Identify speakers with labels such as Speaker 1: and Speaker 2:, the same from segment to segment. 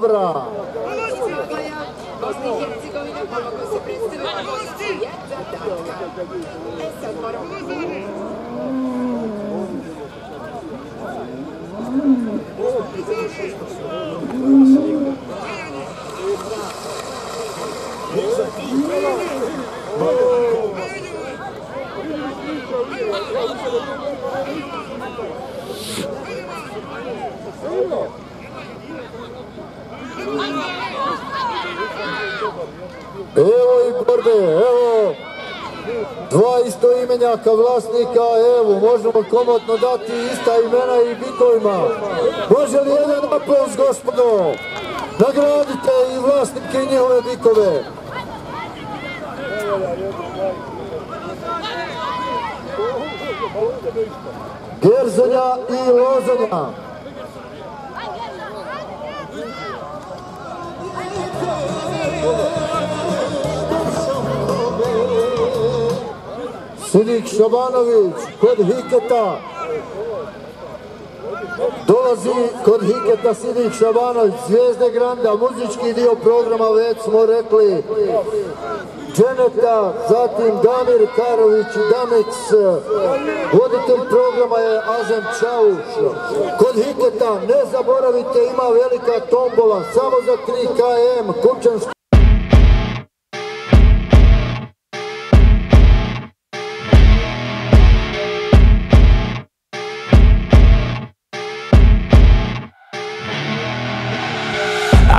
Speaker 1: Dobra.
Speaker 2: Bosny i Hercegowina pomogą se predstaviti poziciju 1 zadatka. E sad moramo Thank you.
Speaker 1: Evo i borbe, evo. Dva isto imenjaka vlasnika, evo, možemo komotno dati ista imena i bitovima. Može li jedan aplauz, gospodo? Nagradite i vlasnike i njihove bikove. Gerzonja i Lozonja. Sidik Šabanović kod Hiketa. Dolazi kod Hiketa Sidik Šabanović, Zvijezde Granda, muzički dio programa već smo rekli. Dženeta, zatim Damir Karović i Damic, voditelj programa je Azem Čauš. Kod Hiketa, ne zaboravite, ima velika tombola, samo za 3 km, Kupčanski.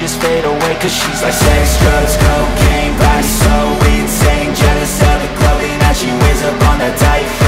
Speaker 3: just fade away Cause she's like sex, drugs, cocaine Body so insane Jealous of the clothing that she wears up on a tight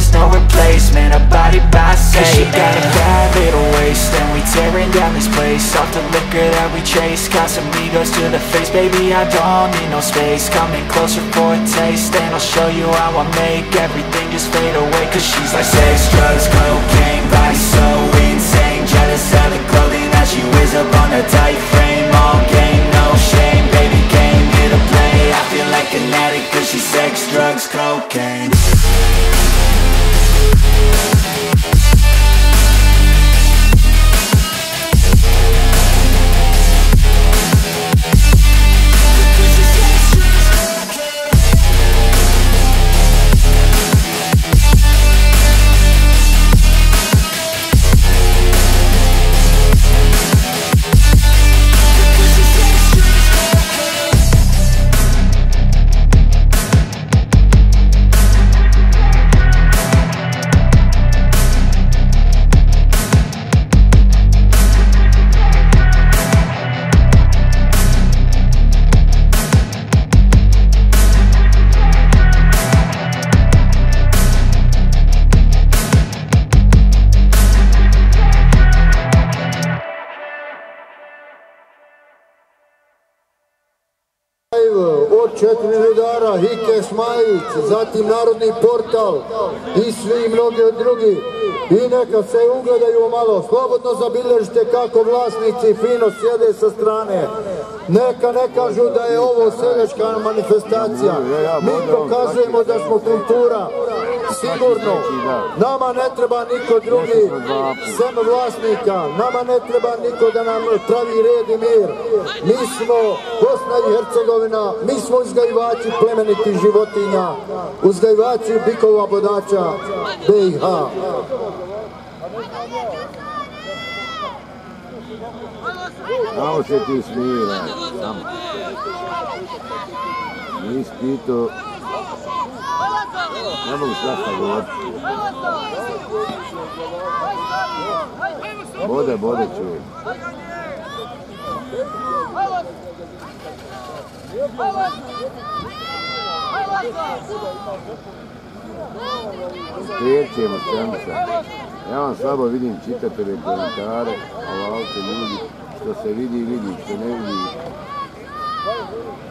Speaker 3: There is no replacement, a body by Cause she eh. got a bad little waist And we tearing down this place. Off the liquor that we chase Casamigos to the face. Baby, I don't need no space. Coming closer for a taste And I'll show you how I make everything just fade away. Cause she's like sex, drugs, cocaine Body so insane. Jealous of the clothing that she wears up on a tight frame. All game, no shame Baby came here to play. I feel like an addict Cause she's sex, drugs, cocaine
Speaker 1: live od četiri redara Hike Smajić, zatim Narodni portal i svi mnogi drugi. I neka se ugledaju malo, slobodno zabilježite kako vlasnici fino sjede sa strane. Neka ne kažu da je ovo seljačka manifestacija. Mi pokazujemo da smo kultura. Sigurno, nama ne treba niko drugi sem vlasnika. Nama ne treba niko da nam pravi red i mir. Mi smo Bosna i Hercegovina, mi smo uzgajivači plemenitih životinja, uzgajivači bikova bodača BiH.
Speaker 4: Samo se ti samo. Nisi pitao, ne mogu svašta govoriti. Bode, bode čuje. Spriječemo Šćanca. Ja vam slabo vidim čitatelje komentare, ovako ljudi, što se vidi, vidi, što ne vidi.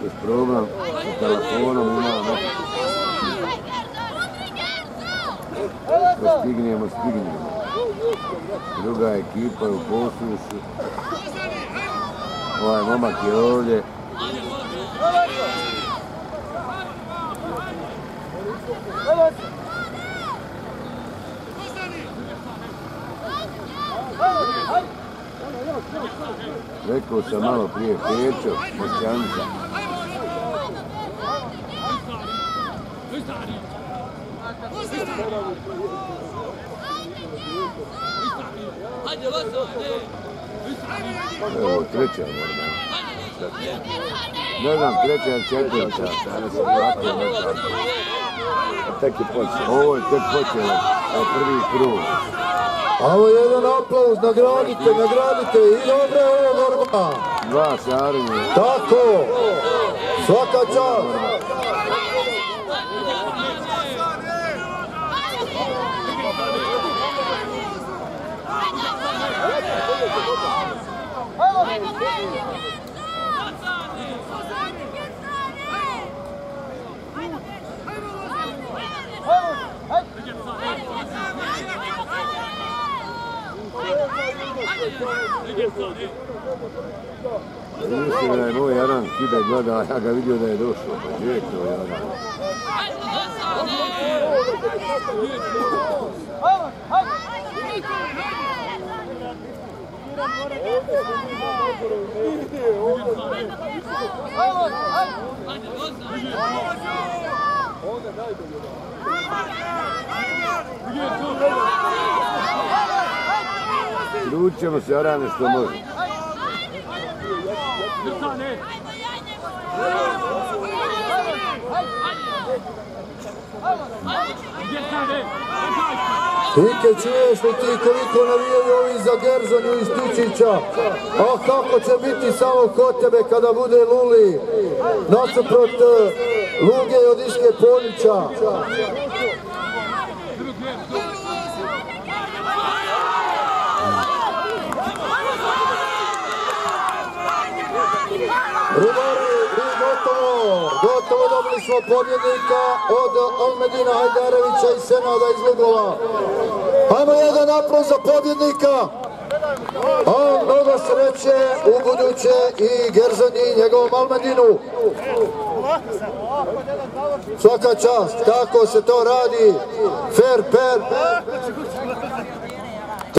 Speaker 4: Bez problem, sa telefonom ima Što stignemo, stignemo. Druga ekipa je u posušu. Ovaj momak je ovdje. Rekao sam malo prije Pečo, Moćanca. Evo, treća možda. Ne znam, treća ili četvrta. Danas je ovako neka. Tek je počeo. Ovo je tek počelo. Evo prvi krug.
Speaker 1: Ovo je jedan aplauz, nagradite, nagradite i dobro je ovo borba.
Speaker 4: Dva šarenje.
Speaker 1: Tako, svaka čast.
Speaker 4: Mislim da je moj Jaran kide gleda, a ja ga vidio da je došao. Gdje je to Jaran? Hajde, hajde! Ljud ćemo se orane što može. Hajde, hajde! Hajde, hajde!
Speaker 1: Ike, čuješ li ti koliko navijaju ovi za Gerzonju iz Tičića? A kako će biti samo kod tebe kada bude Luli? Nasuprot eh, Luge od Iške Polića. Rudari i gotovo, dobili smo pobjednika od Almedina Hajdarevića i Senada iz Lugova. Ajmo jedan aplauz za pobjednika. A mnogo sreće u buduće i Gerzani i njegovom Almedinu. Svaka čast, kako se to radi, fair, fair.